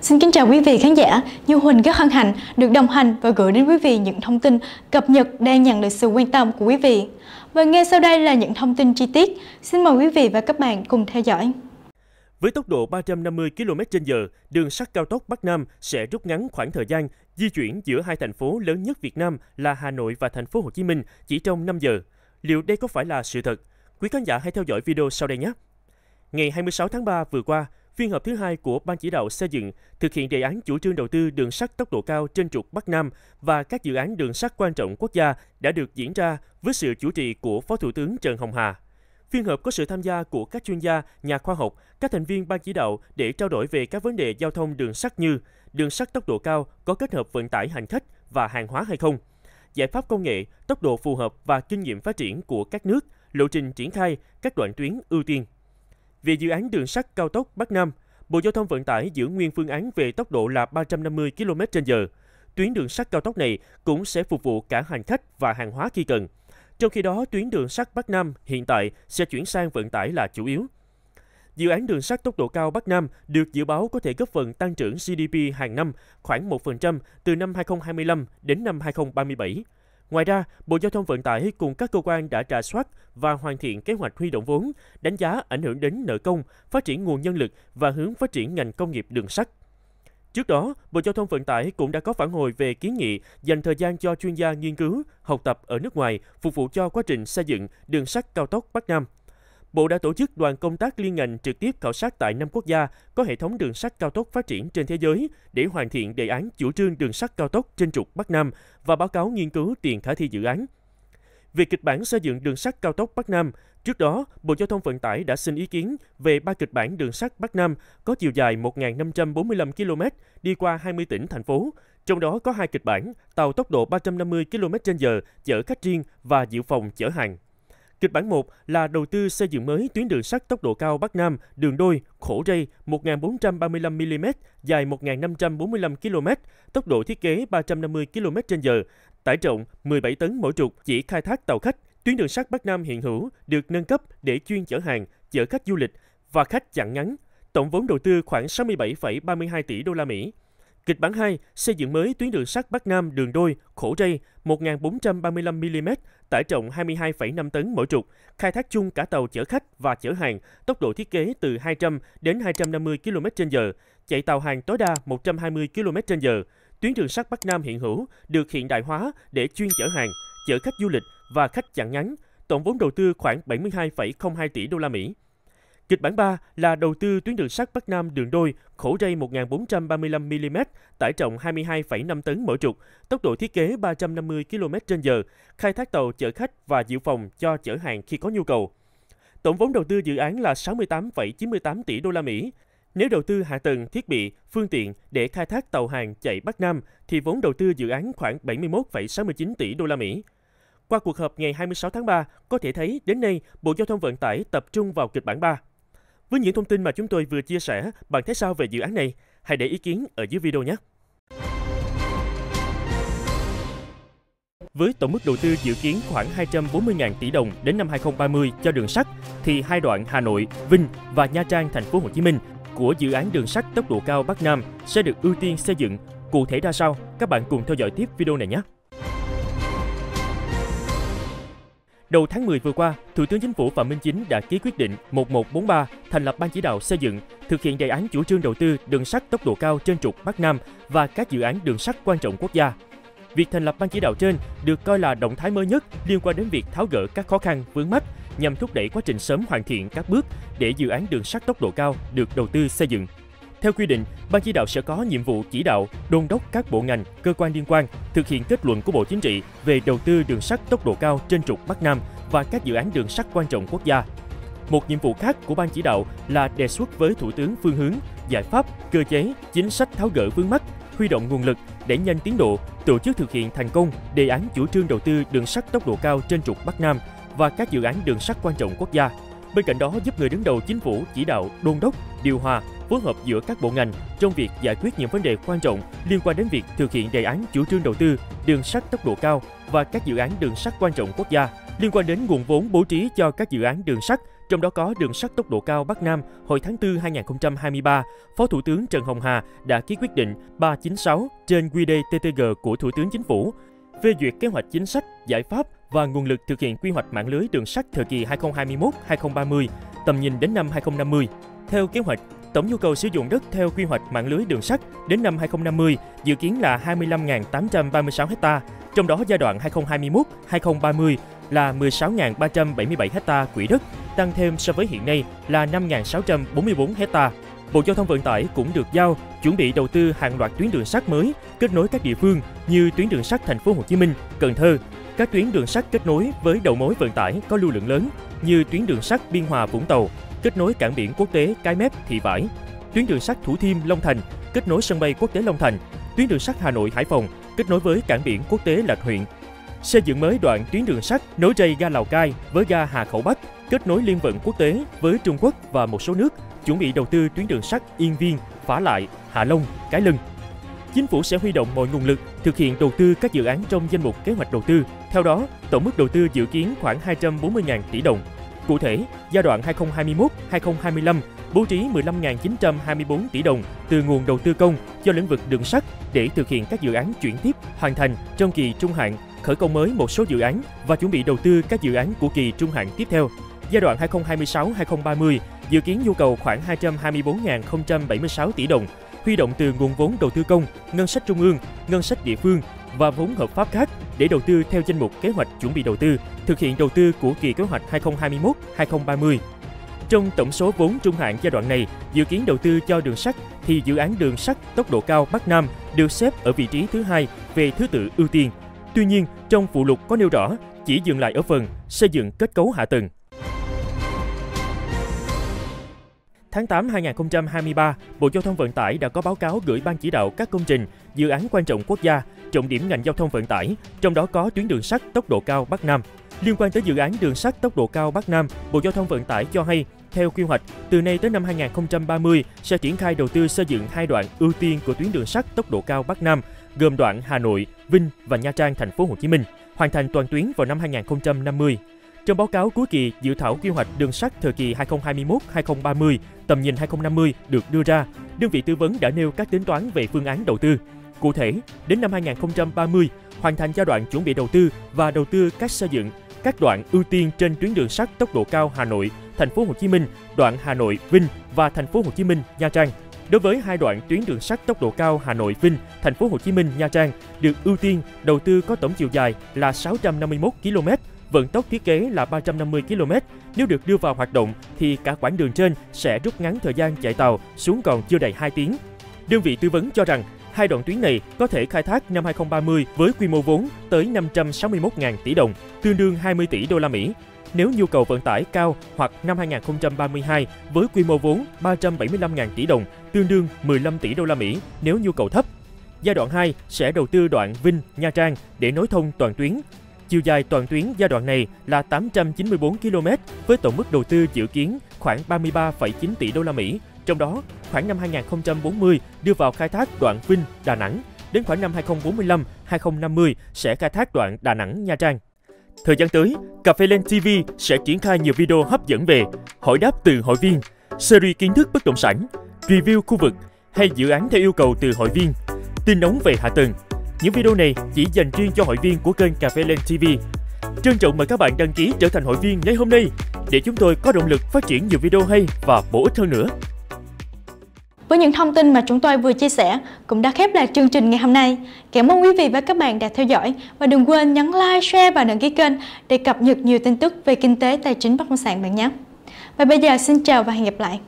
Xin kính chào quý vị khán giả, Như Huỳnh rất hân hạnh được đồng hành và gửi đến quý vị những thông tin cập nhật đang nhận được sự quan tâm của quý vị. Và ngay sau đây là những thông tin chi tiết. Xin mời quý vị và các bạn cùng theo dõi. Với tốc độ 350 km/h, đường sắt cao tốc Bắc Nam sẽ rút ngắn khoảng thời gian di chuyển giữa hai thành phố lớn nhất Việt Nam là Hà Nội và thành phố Hồ Chí Minh chỉ trong 5 giờ. Liệu đây có phải là sự thật? Quý khán giả hãy theo dõi video sau đây nhé. Ngày 26 tháng 3 vừa qua, phiên họp thứ hai của Ban chỉ đạo xây dựng thực hiện đề án chủ trương đầu tư đường sắt tốc độ cao trên trục Bắc Nam và các dự án đường sắt quan trọng quốc gia đã được diễn ra với sự chủ trì của Phó Thủ tướng Trần Hồng Hà. Phiên họp có sự tham gia của các chuyên gia, nhà khoa học, các thành viên ban chỉ đạo để trao đổi về các vấn đề giao thông đường sắt như đường sắt tốc độ cao có kết hợp vận tải hành khách và hàng hóa hay không, giải pháp công nghệ, tốc độ phù hợp và kinh nghiệm phát triển của các nước, lộ trình triển khai các đoạn tuyến ưu tiên. Về dự án đường sắt cao tốc Bắc Nam, Bộ Giao thông Vận tải giữ nguyên phương án về tốc độ là 350 km/h. Tuyến đường sắt cao tốc này cũng sẽ phục vụ cả hành khách và hàng hóa khi cần. Trong khi đó, tuyến đường sắt Bắc Nam hiện tại sẽ chuyển sang vận tải là chủ yếu. Dự án đường sắt tốc độ cao Bắc Nam được dự báo có thể góp phần tăng trưởng GDP hàng năm khoảng 1% từ năm 2025 đến năm 2037. Ngoài ra, Bộ Giao thông Vận tải cùng các cơ quan đã trà soát và hoàn thiện kế hoạch huy động vốn, đánh giá ảnh hưởng đến nợ công, phát triển nguồn nhân lực và hướng phát triển ngành công nghiệp đường sắt. Trước đó, Bộ Giao thông Vận tải cũng đã có phản hồi về kiến nghị dành thời gian cho chuyên gia nghiên cứu, học tập ở nước ngoài phục vụ cho quá trình xây dựng đường sắt cao tốc Bắc Nam. Bộ đã tổ chức đoàn công tác liên ngành trực tiếp khảo sát tại năm quốc gia có hệ thống đường sắt cao tốc phát triển trên thế giới để hoàn thiện đề án chủ trương đường sắt cao tốc trên trục Bắc Nam và báo cáo nghiên cứu tiền khả thi dự án. Về kịch bản xây dựng đường sắt cao tốc Bắc Nam, trước đó, Bộ Giao thông Vận tải đã xin ý kiến về ba kịch bản đường sắt Bắc Nam có chiều dài 1.545 km đi qua 20 tỉnh, thành phố. Trong đó có hai kịch bản, tàu tốc độ 350 km/h chở khách riêng và dự phòng chở hàng. Kịch bản 1 là đầu tư xây dựng mới tuyến đường sắt tốc độ cao Bắc Nam, đường đôi, khổ ray 1.435mm, dài 1.545 km, tốc độ thiết kế 350 km/h, tải trọng 17 tấn mỗi trục, chỉ khai thác tàu khách. Tuyến đường sắt Bắc Nam hiện hữu được nâng cấp để chuyên chở hàng, chở khách du lịch và khách chặng ngắn. Tổng vốn đầu tư khoảng 67,32 tỷ đô la Mỹ. Kịch bản 2, xây dựng mới tuyến đường sắt Bắc Nam đường đôi, khổ ray 1.435mm, tải trọng 22,5 tấn mỗi trục, khai thác chung cả tàu chở khách và chở hàng, tốc độ thiết kế từ 200 đến 250 km/h, chạy tàu hàng tối đa 120 km/h. Tuyến đường sắt Bắc Nam hiện hữu được hiện đại hóa để chuyên chở hàng, chở khách du lịch và khách chặng ngắn, tổng vốn đầu tư khoảng 72,02 tỷ đô la Mỹ. Kịch bản 3 là đầu tư tuyến đường sắt Bắc Nam đường đôi, khổ ray 1435mm, tải trọng 22,5 tấn mỗi trục, tốc độ thiết kế 350 km/h, khai thác tàu chở khách và dự phòng cho chở hàng khi có nhu cầu. Tổng vốn đầu tư dự án là 68,98 tỷ đô la Mỹ. Nếu đầu tư hạ tầng, thiết bị, phương tiện để khai thác tàu hàng chạy Bắc Nam thì vốn đầu tư dự án khoảng 71,69 tỷ đô la Mỹ. Qua cuộc họp ngày 26 tháng 3, có thể thấy đến nay Bộ Giao thông Vận tải tập trung vào kịch bản 3. Với những thông tin mà chúng tôi vừa chia sẻ, bạn thấy sao về dự án này? Hãy để ý kiến ở dưới video nhé! Với tổng mức đầu tư dự kiến khoảng 240.000 tỷ đồng đến năm 2030 cho đường sắt, thì hai đoạn Hà Nội, Vinh và Nha Trang, thành phố Hồ Chí Minh của dự án đường sắt tốc độ cao Bắc Nam sẽ được ưu tiên xây dựng. Cụ thể ra sao? Các bạn cùng theo dõi tiếp video này nhé! Đầu tháng 10 vừa qua, Thủ tướng Chính phủ Phạm Minh Chính đã ký quyết định 1143 thành lập Ban chỉ đạo xây dựng, thực hiện đề án chủ trương đầu tư đường sắt tốc độ cao trên trục Bắc Nam và các dự án đường sắt quan trọng quốc gia. Việc thành lập ban chỉ đạo trên được coi là động thái mới nhất liên quan đến việc tháo gỡ các khó khăn vướng mắt nhằm thúc đẩy quá trình sớm hoàn thiện các bước để dự án đường sắt tốc độ cao được đầu tư xây dựng. Theo quy định, Ban chỉ đạo sẽ có nhiệm vụ chỉ đạo, đôn đốc các bộ ngành, cơ quan liên quan thực hiện kết luận của Bộ Chính trị về đầu tư đường sắt tốc độ cao trên trục Bắc Nam và các dự án đường sắt quan trọng quốc gia. Một nhiệm vụ khác của Ban chỉ đạo là đề xuất với Thủ tướng phương hướng, giải pháp, cơ chế, chính sách tháo gỡ vướng mắt, huy động nguồn lực để nhanh tiến độ, tổ chức thực hiện thành công đề án chủ trương đầu tư đường sắt tốc độ cao trên trục Bắc Nam và các dự án đường sắt quan trọng quốc gia. Bên cạnh đó giúp người đứng đầu chính phủ chỉ đạo, đôn đốc, điều hòa, phối hợp giữa các bộ ngành trong việc giải quyết những vấn đề quan trọng liên quan đến việc thực hiện đề án chủ trương đầu tư đường sắt tốc độ cao và các dự án đường sắt quan trọng quốc gia liên quan đến nguồn vốn bố trí cho các dự án đường sắt trong đó có đường sắt tốc độ cao Bắc Nam hồi tháng 4 2023, Phó Thủ tướng Trần Hồng Hà đã ký quyết định 396 trên QĐ-TTG của Thủ tướng Chính phủ phê duyệt kế hoạch chính sách, giải pháp và nguồn lực thực hiện quy hoạch mạng lưới đường sắt thời kỳ 2021-2030, tầm nhìn đến năm 2050. Theo kế hoạch, tổng nhu cầu sử dụng đất theo quy hoạch mạng lưới đường sắt đến năm 2050 dự kiến là 25.836 ha, trong đó giai đoạn 2021-2030 là 16.377 ha quỹ đất, tăng thêm so với hiện nay là 5.644 ha. Bộ Giao thông Vận tải cũng được giao chuẩn bị đầu tư hàng loạt tuyến đường sắt mới kết nối các địa phương như tuyến đường sắt thành phố Hồ Chí Minh, Cần Thơ, các tuyến đường sắt kết nối với đầu mối vận tải có lưu lượng lớn như tuyến đường sắt Biên Hòa Vũng Tàu, kết nối cảng biển quốc tế Cái Mép Thị Vải, tuyến đường sắt Thủ Thiêm Long Thành, kết nối sân bay quốc tế Long Thành, tuyến đường sắt Hà Nội Hải Phòng, kết nối với cảng biển quốc tế Lạch Huyện. Xây dựng mới đoạn tuyến đường sắt nối dây ga Lào Cai với ga Hà Khẩu Bắc, kết nối liên vận quốc tế với Trung Quốc và một số nước, chuẩn bị đầu tư tuyến đường sắt Yên Viên, Phá Lại, Hạ Long, Cái Lân. Chính phủ sẽ huy động mọi nguồn lực thực hiện đầu tư các dự án trong danh mục kế hoạch đầu tư. Theo đó, tổng mức đầu tư dự kiến khoảng 240.000 tỷ đồng. Cụ thể, giai đoạn 2021-2025 bố trí 15.924 tỷ đồng từ nguồn đầu tư công cho lĩnh vực đường sắt để thực hiện các dự án chuyển tiếp hoàn thành trong kỳ trung hạn, khởi công mới một số dự án và chuẩn bị đầu tư các dự án của kỳ trung hạn tiếp theo. Giai đoạn 2026-2030 dự kiến nhu cầu khoảng 224.076 tỷ đồng, huy động từ nguồn vốn đầu tư công, ngân sách trung ương, ngân sách địa phương và vốn hợp pháp khác để đầu tư theo danh mục kế hoạch chuẩn bị đầu tư, thực hiện đầu tư của kỳ kế hoạch 2021-2030. Trong tổng số vốn trung hạn giai đoạn này, dự kiến đầu tư cho đường sắt thì dự án đường sắt tốc độ cao Bắc Nam được xếp ở vị trí thứ hai về thứ tự ưu tiên. Tuy nhiên, trong phụ lục có nêu rõ chỉ dừng lại ở phần xây dựng kết cấu hạ tầng. Tháng 8 2023, Bộ Giao thông Vận tải đã có báo cáo gửi Ban chỉ đạo các công trình, dự án quan trọng quốc gia, trọng điểm ngành giao thông vận tải, trong đó có tuyến đường sắt tốc độ cao Bắc Nam. Liên quan tới dự án đường sắt tốc độ cao Bắc Nam, Bộ Giao thông Vận tải cho hay, theo quy hoạch, từ nay tới năm 2030 sẽ triển khai đầu tư xây dựng hai đoạn ưu tiên của tuyến đường sắt tốc độ cao Bắc Nam, gồm đoạn Hà Nội, Vinh và Nha Trang, thành phố Hồ Chí Minh, hoàn thành toàn tuyến vào năm 2050. Trong báo cáo cuối kỳ dự thảo quy hoạch đường sắt thời kỳ 2021-2030, tầm nhìn 2050 được đưa ra, đơn vị tư vấn đã nêu các tính toán về phương án đầu tư. Cụ thể, đến năm 2030, hoàn thành giai đoạn chuẩn bị đầu tư và đầu tư các xây dựng các đoạn ưu tiên trên tuyến đường sắt tốc độ cao Hà Nội, Thành phố Hồ Chí Minh, đoạn Hà Nội Vinh và Thành phố Hồ Chí Minh Nha Trang. Đối với hai đoạn tuyến đường sắt tốc độ cao Hà Nội Vinh, Thành phố Hồ Chí Minh Nha Trang được ưu tiên đầu tư có tổng chiều dài là 651 km, vận tốc thiết kế là 350 km. Nếu được đưa vào hoạt động thì cả quãng đường trên sẽ rút ngắn thời gian chạy tàu xuống còn chưa đầy 2 tiếng. Đơn vị tư vấn cho rằng hai đoạn tuyến này có thể khai thác năm 2030 với quy mô vốn tới 561.000 tỷ đồng, tương đương 20 tỷ đô la Mỹ. Nếu nhu cầu vận tải cao hoặc năm 2032 với quy mô vốn 375.000 tỷ đồng, tương đương 15 tỷ đô la Mỹ nếu nhu cầu thấp. Giai đoạn 2 sẽ đầu tư đoạn Vinh, Nha Trang để nối thông toàn tuyến. Chiều dài toàn tuyến giai đoạn này là 894 km với tổng mức đầu tư dự kiến khoảng 33,9 tỷ đô la Mỹ, trong đó khoảng năm 2040 đưa vào khai thác đoạn Vinh Đà Nẵng, đến khoảng năm 2045, 2050 sẽ khai thác đoạn Đà Nẵng Nha Trang. Thời gian tới, Cà phê Lên TV sẽ triển khai nhiều video hấp dẫn về hỏi đáp từ hội viên, series kiến thức bất động sản, review khu vực hay dự án theo yêu cầu từ hội viên, tin nóng về hạ tầng. Những video này chỉ dành riêng cho hội viên của kênh Cà phê Lên TV. Trân trọng mời các bạn đăng ký trở thành hội viên ngay hôm nay để chúng tôi có động lực phát triển nhiều video hay và bổ ích hơn nữa. Với những thông tin mà chúng tôi vừa chia sẻ cũng đã khép lại chương trình ngày hôm nay. Cảm ơn quý vị và các bạn đã theo dõi và đừng quên nhấn like, share và đăng ký kênh để cập nhật nhiều tin tức về kinh tế tài chính bất động sản bạn nhé. Và bây giờ xin chào và hẹn gặp lại.